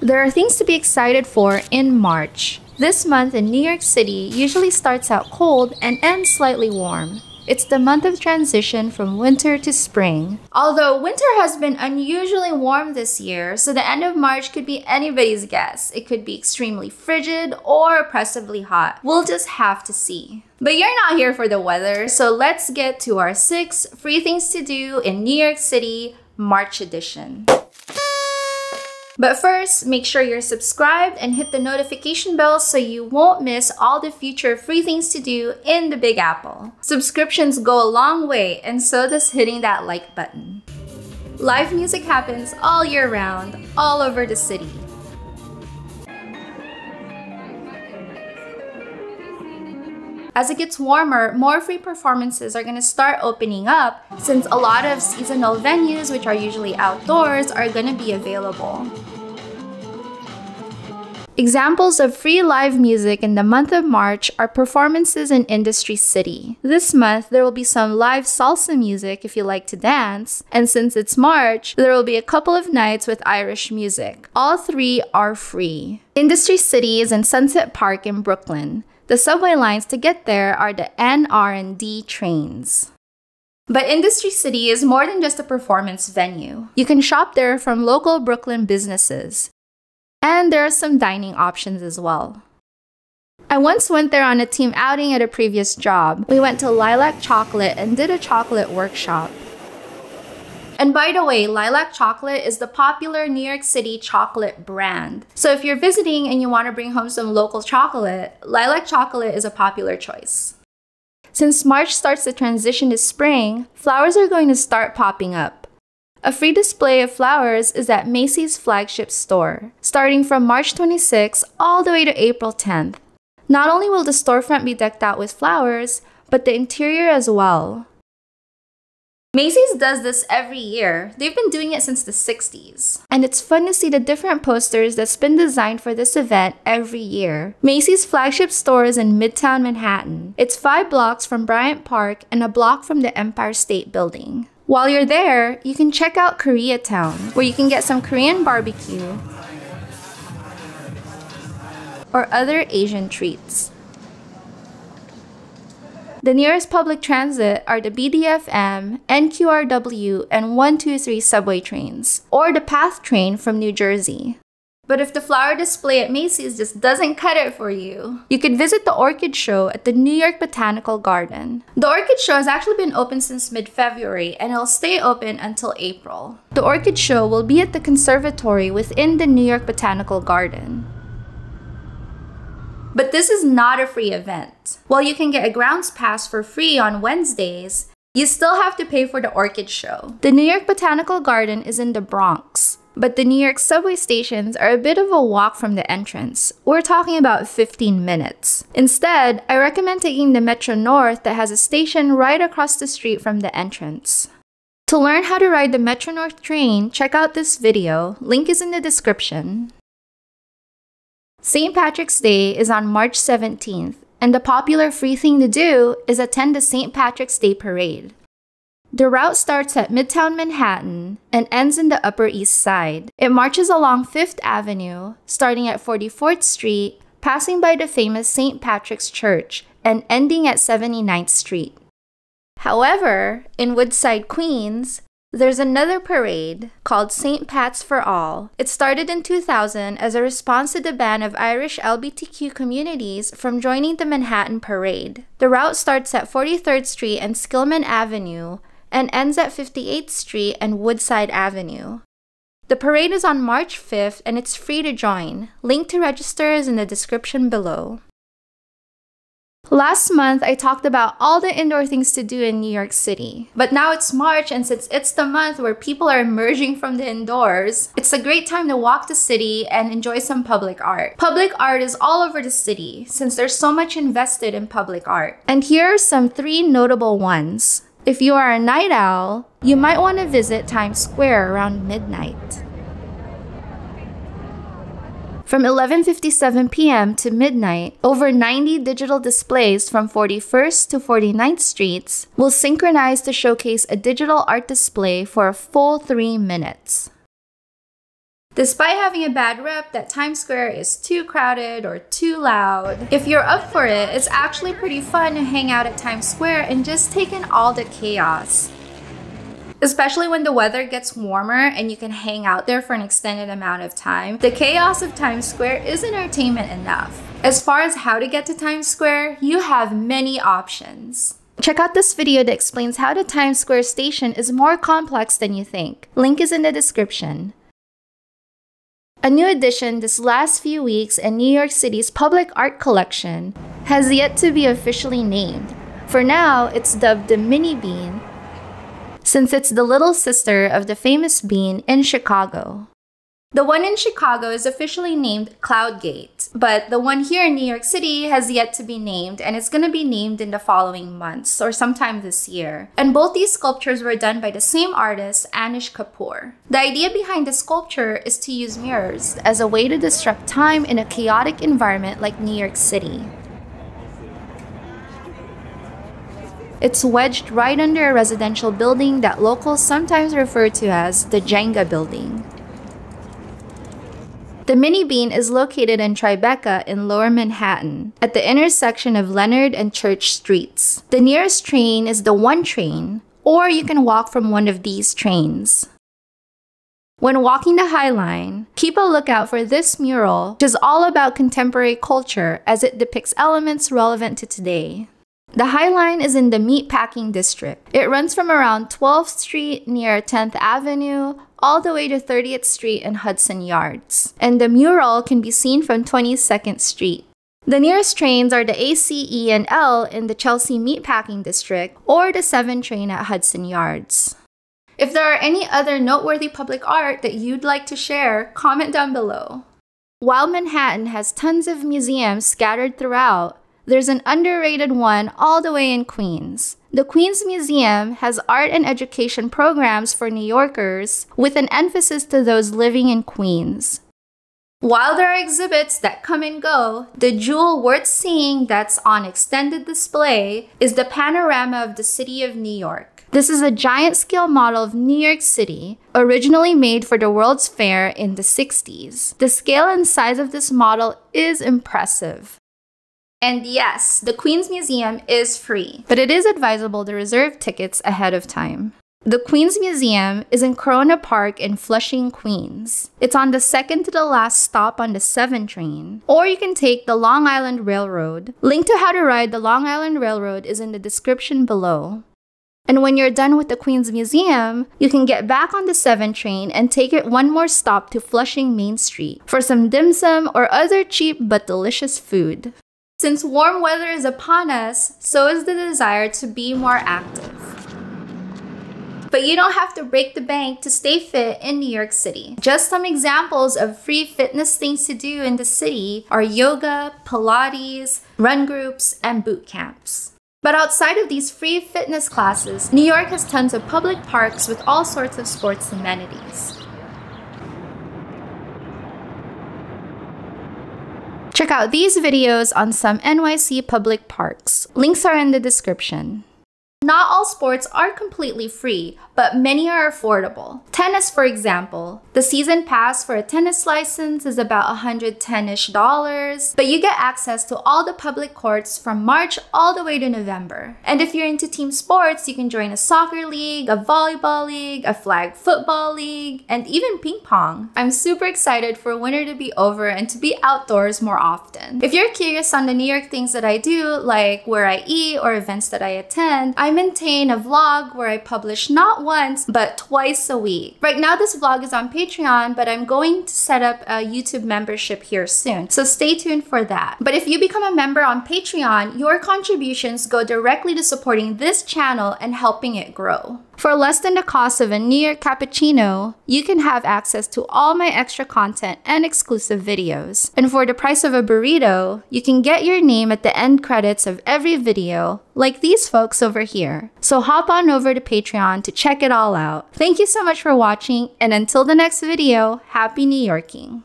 There are things to be excited for in March. This month in New York City usually starts out cold and ends slightly warm. It's the month of transition from winter to spring. Although winter has been unusually warm this year, so the end of March could be anybody's guess. It could be extremely frigid or oppressively hot. We'll just have to see. But you're not here for the weather, so let's get to our six free things to do in New York City March edition. But first, make sure you're subscribed and hit the notification bell so you won't miss all the future free things to do in the Big Apple. Subscriptions go a long way, and so does hitting that like button. Live music happens all year round, all over the city. As it gets warmer, more free performances are going to start opening up since a lot of seasonal venues, which are usually outdoors, are going to be available. Examples of free live music in the month of March are performances in Industry City. This month, there will be some live salsa music if you like to dance, and since it's March, there will be a couple of nights with Irish music. All three are free. Industry City is in Sunset Park in Brooklyn. The subway lines to get there are the N, R, and D trains. But Industry City is more than just a performance venue. You can shop there from local Brooklyn businesses. And there are some dining options as well. I once went there on a team outing at a previous job. We went to Lilac Chocolate and did a chocolate workshop. And by the way, Lilac Chocolate is the popular New York City chocolate brand. So if you're visiting and you want to bring home some local chocolate, Lilac Chocolate is a popular choice. Since March starts the transition to spring, flowers are going to start popping up. A free display of flowers is at Macy's flagship store, starting from March 26 all the way to April 10th. Not only will the storefront be decked out with flowers, but the interior as well. Macy's does this every year. They've been doing it since the 60s. And it's fun to see the different posters that's been designed for this event every year. Macy's flagship store is in Midtown Manhattan. It's five blocks from Bryant Park and a block from the Empire State Building. While you're there, you can check out Koreatown, where you can get some Korean barbecue or other Asian treats. The nearest public transit are the BDFM, NQRW, and 123 subway trains, or the PATH train from New Jersey. But if the flower display at Macy's just doesn't cut it for you, you could visit the Orchid Show at the New York Botanical Garden. The Orchid Show has actually been open since mid-February and it'll stay open until April. The Orchid Show will be at the conservatory within the New York Botanical Garden. But this is not a free event. While you can get a grounds pass for free on Wednesdays, you still have to pay for the Orchid Show. The New York Botanical Garden is in the Bronx, but the New York subway stations are a bit of a walk from the entrance. We're talking about 15 minutes. Instead, I recommend taking the Metro North that has a station right across the street from the entrance. To learn how to ride the Metro North train, check out this video, link is in the description. St. Patrick's Day is on March 17th, and the popular free thing to do is attend the St. Patrick's Day Parade. The route starts at Midtown Manhattan and ends in the Upper East Side. It marches along 5th Avenue, starting at 44th Street, passing by the famous St. Patrick's Church, and ending at 79th Street. However, in Woodside, Queens, there's another parade called St. Pat's for All. It started in 2000 as a response to the ban of Irish LGBTQ communities from joining the Manhattan Parade. The route starts at 43rd Street and Skillman Avenue and ends at 58th Street and Woodside Avenue. The parade is on March 5th and it's free to join. Link to register is in the description below. Last month, I talked about all the indoor things to do in New York City. But now it's March, and since it's the month where people are emerging from the indoors, it's a great time to walk the city and enjoy some public art. Public art is all over the city, since there's so much invested in public art. And here are some three notable ones. If you are a night owl, you might want to visit Times Square around midnight. From 11:57 p.m. to midnight, over 90 digital displays from 41st to 49th Streets will synchronize to showcase a digital art display for a full 3 minutes. Despite having a bad rep that Times Square is too crowded or too loud, if you're up for it, it's actually pretty fun to hang out at Times Square and just take in all the chaos. Especially when the weather gets warmer and you can hang out there for an extended amount of time, the chaos of Times Square is entertainment enough. As far as how to get to Times Square, you have many options. Check out this video that explains how the Times Square station is more complex than you think. Link is in the description. A new addition this last few weeks in New York City's public art collection has yet to be officially named. For now, it's dubbed the Mini Bean, since it's the little sister of the famous bean in Chicago. The one in Chicago is officially named Cloudgate, but the one here in New York City has yet to be named and it's going to be named in the following months or sometime this year. And both these sculptures were done by the same artist, Anish Kapoor. The idea behind the sculpture is to use mirrors as a way to disrupt time in a chaotic environment like New York City. It's wedged right under a residential building that locals sometimes refer to as the Jenga building. The Mini Bean is located in Tribeca in Lower Manhattan, at the intersection of Leonard and Church Streets. The nearest train is the 1 train, or you can walk from one of these trains. When walking the High Line, keep a lookout for this mural, which is all about contemporary culture as it depicts elements relevant to today. The High Line is in the Meatpacking District. It runs from around 12th Street near 10th Avenue all the way to 30th Street and Hudson Yards. And the mural can be seen from 22nd Street. The nearest trains are the ACE and L in the Chelsea Meatpacking District or the 7 train at Hudson Yards. If there are any other noteworthy public art that you'd like to share, comment down below. While Manhattan has tons of museums scattered throughout, there's an underrated one all the way in Queens. The Queens Museum has art and education programs for New Yorkers with an emphasis to those living in Queens. While there are exhibits that come and go, the jewel worth seeing that's on extended display is the panorama of the city of New York. This is a giant scale model of New York City, originally made for the World's Fair in the 60s. The scale and size of this model is impressive. And yes, the Queen's Museum is free, but it is advisable to reserve tickets ahead of time. The Queen's Museum is in Corona Park in Flushing, Queens. It's on the second to the last stop on the 7 train. Or you can take the Long Island Railroad. Link to how to ride the Long Island Railroad is in the description below. And when you're done with the Queen's Museum, you can get back on the 7 train and take it one more stop to Flushing Main Street for some dim sum or other cheap but delicious food. Since warm weather is upon us, so is the desire to be more active. But you don't have to break the bank to stay fit in New York City. Just some examples of free fitness things to do in the city are yoga, Pilates, run groups, and boot camps. But outside of these free fitness classes, New York has tons of public parks with all sorts of sports amenities. Check out these videos on some NYC public parks. Links are in the description. Not all sports are completely free, but many are affordable. Tennis, for example, the season pass for a tennis license is about 110-ish dollars, but you get access to all the public courts from March all the way to November. And if you're into team sports, you can join a soccer league, a volleyball league, a flag football league, and even ping pong. I'm super excited for winter to be over and to be outdoors more often. If you're curious on the New York things that I do, like where I eat or events that I attend, I maintain a vlog where I publish not once, but twice a week. Right now, this vlog is on Patreon, but I'm going to set up a YouTube membership here soon. So stay tuned for that. But if you become a member on Patreon, your contributions go directly to supporting this channel and helping it grow. For less than the cost of a New York cappuccino, you can have access to all my extra content and exclusive videos. And for the price of a burrito, you can get your name at the end credits of every video, like these folks over here. So hop on over to Patreon to check it all out. Thank you so much for watching, and until the next video, happy New Yorking!